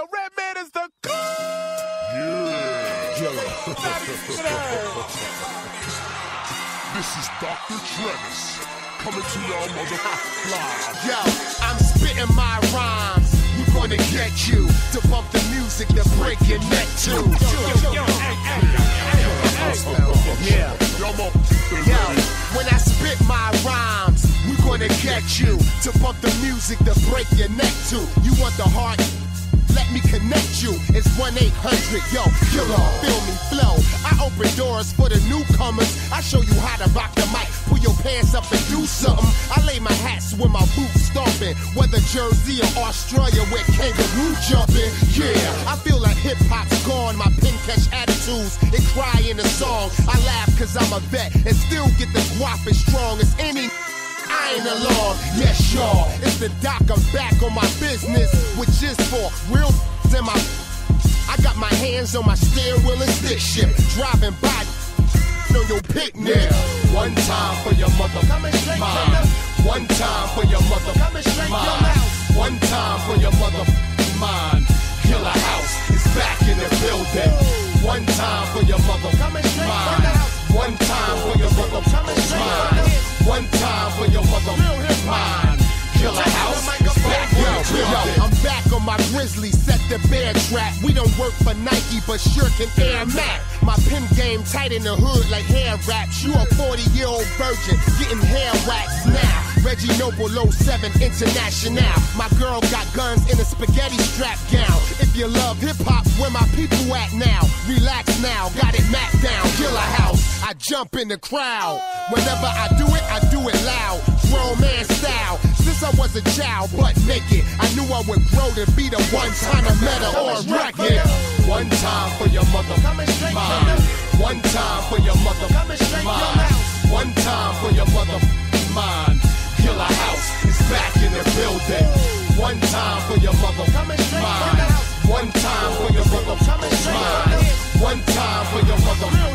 Yo, Redman is the cool. This is Dr. Travis coming to y'all motherfuckers live. Yo, I'm spitting my rhymes. We're gonna get you to bump the music to break your neck to. Yeah. Yo, when I spit my rhymes, we're gonna get you to bump the music to break your neck to. You want the heart? Let me connect you. It's 1 800, yo, killer, feel me flow. I open doors for the newcomers. I show you how to rock the mic. Pull your pants up and do something. I lay my hats with my boots stomping. Whether Jersey or Australia, where kangaroo jumping. Yeah, I feel like hip hop's gone. My pen catch attitudes and cry in the song. I laugh cause I'm a vet and still get the guap as strong as any. I ain't alone, yes y'all. The doc, I'm back on my business, which is for real in my. I got my hands on my steering wheel and stick shift, driving by on your picnic. One time for your mother, mind. One time for your mother, mind. One time for your mother, mind. Gilla House is back in the building. One time for your mother, mind. One time for your mother, mind. One time for your mother, on my grizzly, set the bear trap. We don't work for Nike, but sure can air Mac. My pin game tight in the hood like hair wraps. You a 40 year old virgin getting hair waxed now. Reggie Noble 07 International. My girl got guns in a spaghetti strap gown. If you love hip hop, where my people at now? Relax now, got it mapped down. Gilla House, I jump in the crowd. Whenever I do it, I do it loud. Grown man style. Since I was a child, but naked, I knew I would grow to be the one time I met her on record. One time for your mother, mind. One time for your mother, mind. One time for your mother, mind. Gilla House is back in the building. One time for your mother, mind. One time for your mother, mind. One time for your mother,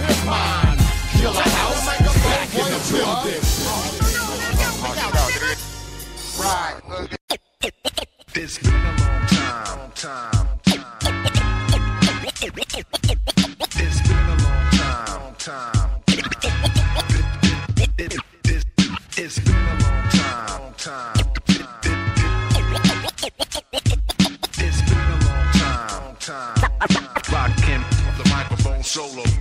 solo.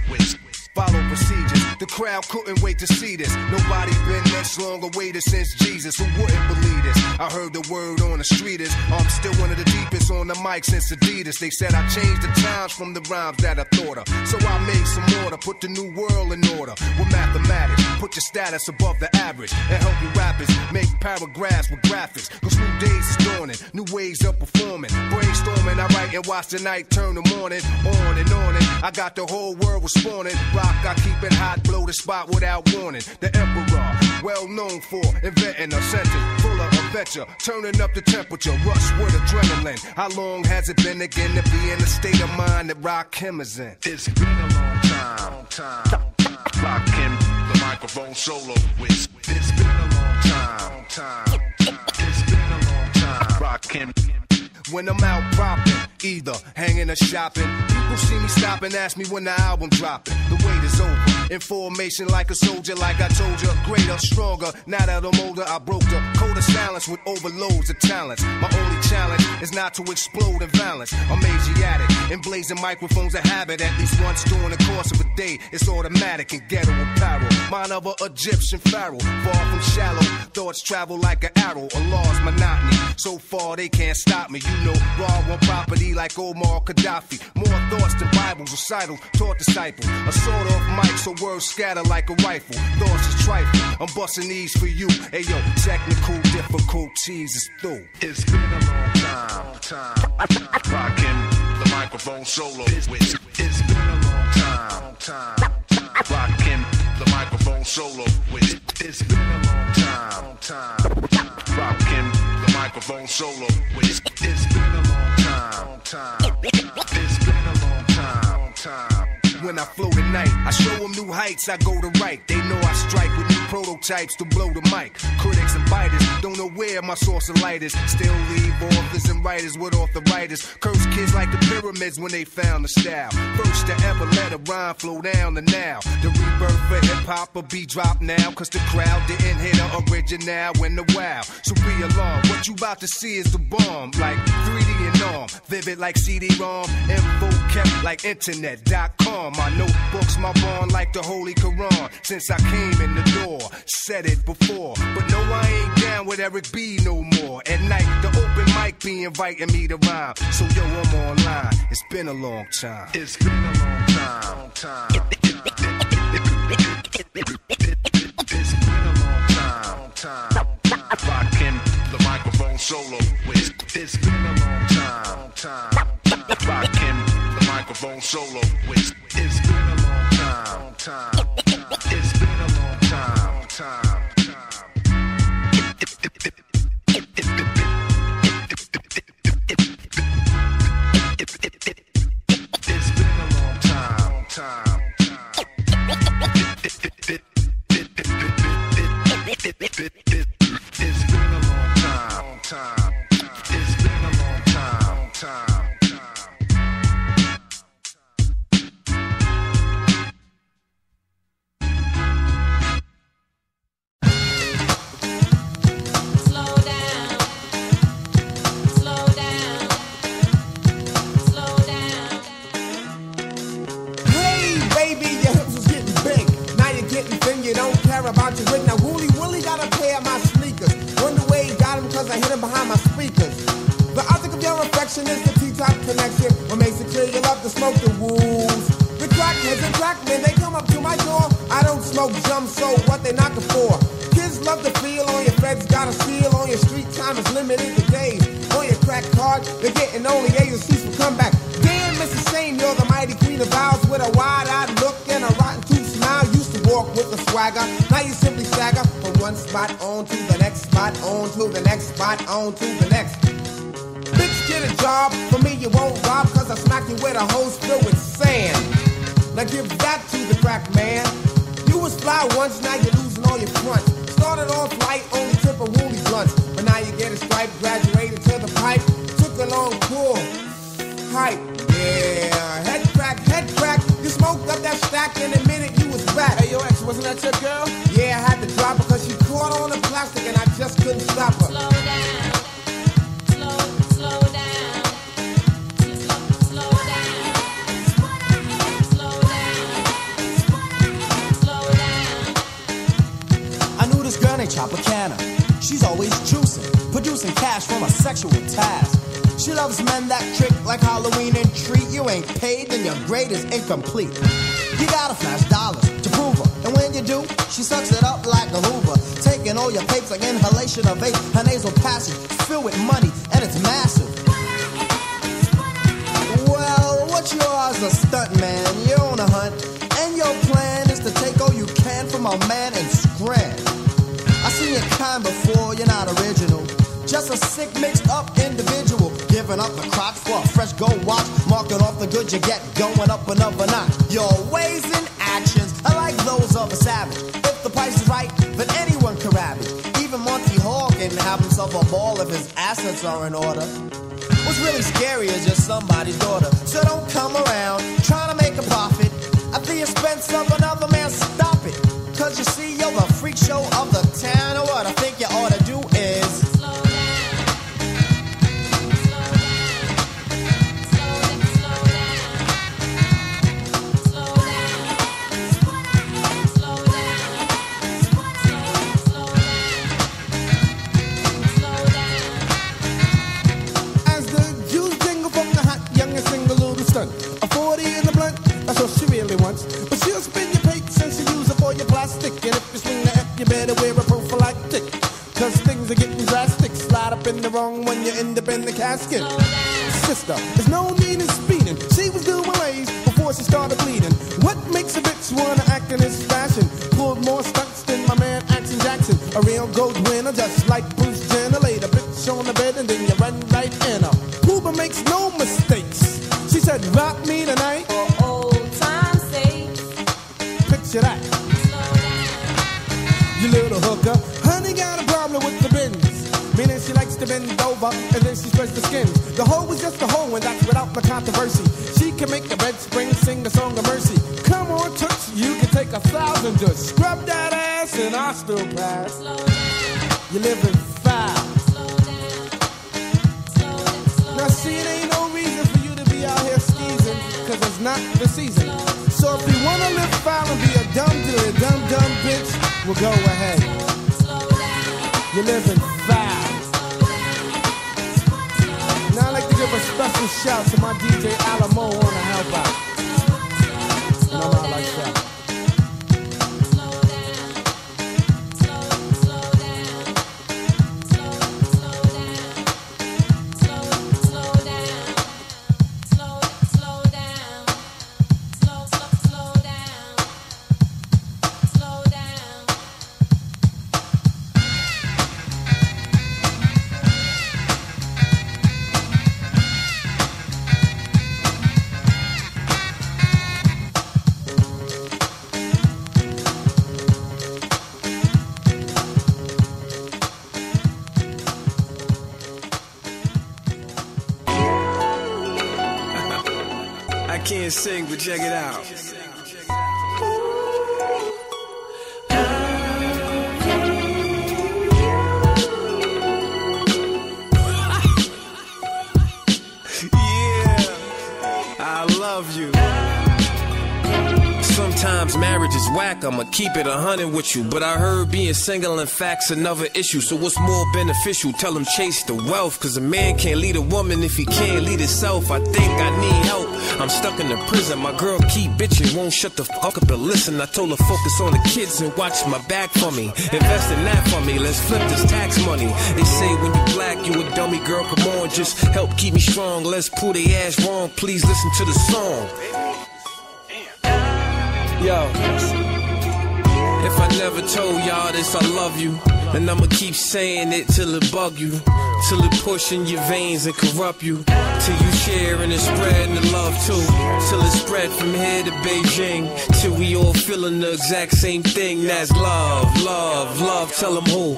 The crowd couldn't wait to see this. Nobody been this long awaited since Jesus. Who wouldn't believe this? I heard the word on the street is oh, I'm still one of the deepest on the mic since Adidas. They said I changed the times from the rhymes that I thought of. So I made some order, put the new world in order with mathematics. Put your status above the average and help you rappers make paragraphs with graphics. Cause new days is dawning, new ways of performing. Brainstorming, I write and watch the night turn the morning on and on. And I got the whole world responding. Rock, I keep it hot, blow the spot without warning. The emperor, well known for inventing a sentence full of adventure, turning up the temperature, rush with adrenaline. How long has it been again to be in the state of mind that Rakim is in? It's been a long time. time. Rockin' the microphone solo with. It's been a long time. time. It's been a long time. Rock Rockin'. When I'm out popping, either hanging or shopping, people see me stop and ask me when the album dropping. The wait is over. In formation like a soldier, like I told you, greater, stronger. Now that I'm older, I broke the code silence with overloads of talents. My only challenge is not to explode in violence. I'm Asiatic, and blazing microphones a habit. At least once during the course of a day, it's automatic and ghetto apparel. Mine of a Egyptian pharaoh, far from shallow. Thoughts travel like an arrow, a law's monotony. So far they can't stop me. You know, raw on property like Omar Gaddafi. More thoughts than Bibles, recitals, taught disciples. A sword off mic, so words scatter like a rifle. Thoughts is trifle. I'm busting these for you. Hey yo, technical difficulties is through. It's been a long time. time. Rockin' the microphone solo with. It's been a long time. time. Rockin' the microphone solo with. It's been a long time. time. Rockin' the microphone solo with. It's been a long time. time. It's been a long time. time. When I flow tonight, I show them new heights, I go to right. They know I strike with new prototypes to blow the mic. Critics and biters don't know where my source of light is. Still leave authors and writers with arthritis. Curse kids like the pyramids when they found the style. First to ever let a rhyme flow down the now. The rebirth for hip hop will be dropped now. Cause the crowd didn't hit the original when the wow. So be alarmed. What you about to see is the bomb. Like 3D and arm. Vivid like CD-ROM. Info kept like internet.com. My notebooks, my bond like the Holy Quran. Since I came in the door, said it before. But no, I ain't down with Eric B no more. At night, the open mic be inviting me to rhyme. So yo, I'm online. It's been a long time. It's been a long time. Long time. Affection is the T-top connection. What makes it clear you love to smoke the wolves. The crackheads and crackmen, they come up to my door. I don't smoke jump, so what they knocking for? Kids love to feel on your feds, got a seal on your street time is limited to days. On your crack card, they're getting only C's for comeback. Damn, Mrs. Shane, you're the mighty queen of vows with a wide-eyed look and a rotten tooth smile. Used to walk with a swagger, now you simply stagger from one spot on to the next spot, on to the next spot, on to the next. Bitch, get a job. For me, you won't rob, cause I smack you with a hose filled with sand. Now give that to the crack man. You was fly once, now you're losing all your fronts. Started off light, only tip of woolly blunts. But now you get a stripe, graduated to the pipe. Took a long pull. Hype, yeah. Head crack, head crack. You smoked up that stack in a minute, you was back. Hey, yo, ex, wasn't that your girl? Yeah, I had to drop her cause she caught on the plastic and I just couldn't stop her. Slow down. Always juicing, producing cash from a sexual task. She loves men that trick like Halloween and treat. You ain't paid, then your grade is incomplete. You gotta flash dollars to prove her. And when you do, she sucks it up like a Hoover. Taking all your papes like inhalation of vape. Her nasal passage filled with money, and it's massive. Well, what's yours a stunt man? You're on a hunt, and your plan is to take all you can from a man and scram. Your kind before, you're not original. Just a sick, mixed up individual. Giving up the crotch for a fresh gold watch. Marking off the good you get, going up another notch. Your ways and actions are like those of a savage. If the price is right, then anyone can rap it. Even Monty Hall can have himself a ball if his assets are in order. What's really scary is just somebody's daughter. So don't come around trying to make a profit at the expense of another man. Stop it. Cause you see, you're the freak show of better wear a prophylactic. Cause things are getting drastic. Slide up in the wrong when you end up in the casket. Sister, there's no need in speeding. She was doing ways before she started bleeding. What makes a bitch wanna act in this fashion? Pulled more stunts than my man Action Jackson. A real gold winner, just like you little hooker. Honey got a problem with the bins, meaning she likes to bend over and then she spreads the skins. The hoe is just a hoe, and that's without the controversy. She can make the bed spring sing a song of mercy. Come on, touch, you can take a thousand, just scrub that ass, and I still pass. Slow down. You're living fast. Slow down. Slow down, slow now, see, it ain't no reason for you to be out here skeezing, cause it's not the season. So well go ahead. You're living foul. Now I'd like to give a special shout to my DJ Alamo wanna help out. How I like that. I can't sing, but check it out. yeah, I love you. Sometimes marriage is whack, I'ma keep it a hundred with you. But I heard being single in fact's another issue. So what's more beneficial? Tell him chase the wealth. Cause a man can't lead a woman if he can't lead himself. I think I need help. I'm stuck in the prison. My girl keep bitching, won't shut the fuck up and listen. I told her focus on the kids and watch my back for me. Invest in that for me. Let's flip this tax money. They say when you black, you a dummy girl. Come on, just help keep me strong. Let's pull the ass wrong. Please listen to the song. Yo. If I never told y'all this, I love you. And I'ma keep saying it till it bug you. Till it push in your veins and corrupt you. Till you sharing and spreading the love too. Till it spread from here to Beijing. Till we all feeling the exact same thing. That's love, love, love. Tell them who.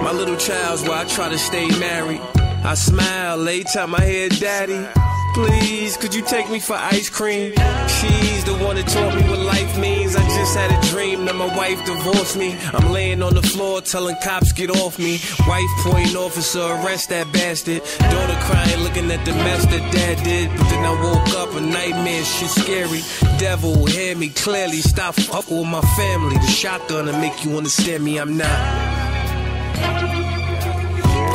My little child's why I try to stay married. I smile every time I hear daddy. Please, could you take me for ice cream? She's the one that taught me what life means. I just had a dream that my wife divorced me. I'm laying on the floor telling cops get off me. Wife pointing officer, arrest that bastard. Daughter crying, looking at the mess that dad did. But then I woke up, a nightmare, shit scary. Devil, hear me clearly. Stop fucking with my family. The shotgun to make you understand me, I'm not.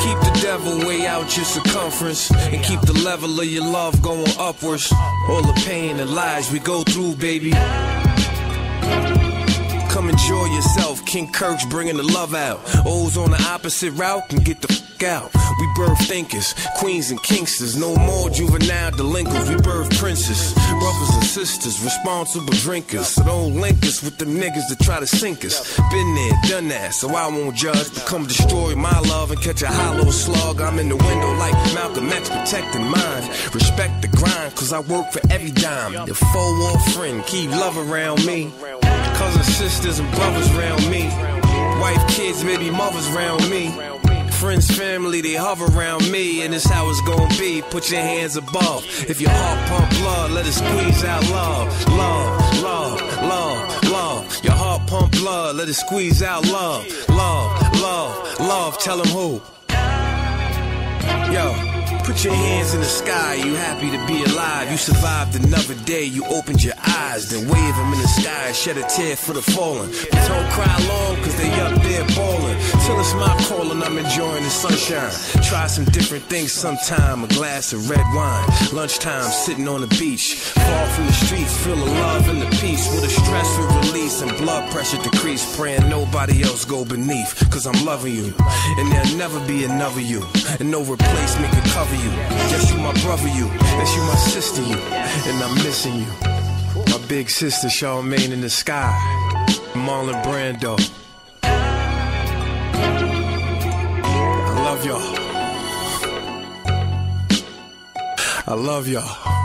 Keep the devil way out your circumference and keep the level of your love going upwards. All the pain and lies we go through, baby. Come enjoy yourself. King Kirk's bringing the love out. O's on the opposite route can get the out. We birth thinkers, queens and kingsters. No more juvenile delinquents. We birth princes, brothers and sisters, responsible drinkers. So don't link us with them niggas that try to sink us. Been there, done that, so I won't judge. But come destroy my love and catch a hollow slug. I'm in the window like Malcolm X protecting mine. Respect the grind, cause I work for every dime. Your foe or friend, keep love around me. Cousins, sisters, and brothers around me. Wife, kids, baby mothers around me. Friends, family, they hover around me, and it's how it's gonna be. Put your hands above. If your heart pump blood, let it squeeze out love. Love, love, love, love. Your heart pump blood, let it squeeze out love. Love, love, love. Tell them who. Yo, put your hands in the sky, you happy to be alive. You survived another day, you opened your eyes, then wave them in the sky, shed a tear for the fallen. But don't cry long, cause they up there balling. Till it's my call and I'm enjoying the sunshine. Try some different things sometime, a glass of red wine. Lunchtime, sitting on the beach. Far from the streets, feel the love and the peace. With a stressful release and blood pressure decrease. Praying nobody else go beneath, cause I'm loving you. And there'll never be another you. And no replacement can cover you. Yes, you my brother, you. Yes, you my sister, you. And I'm missing you. My big sister, Charmaine in the sky. Marlon Brando. I love y'all. I love y'all.